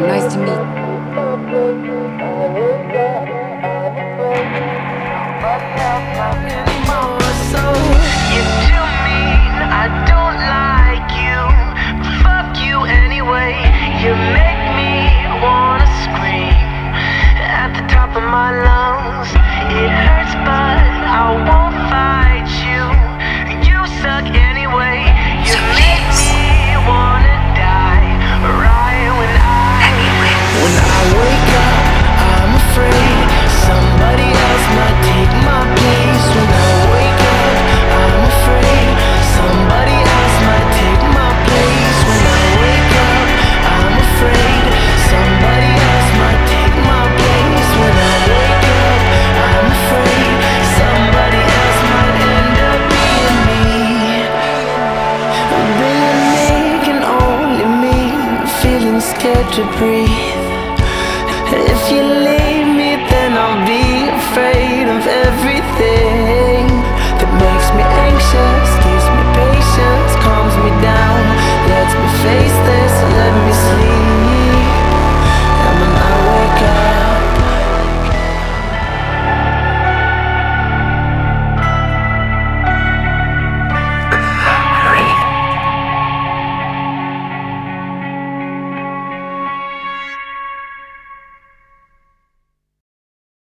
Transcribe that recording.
Nice to meet to breathe. If you leave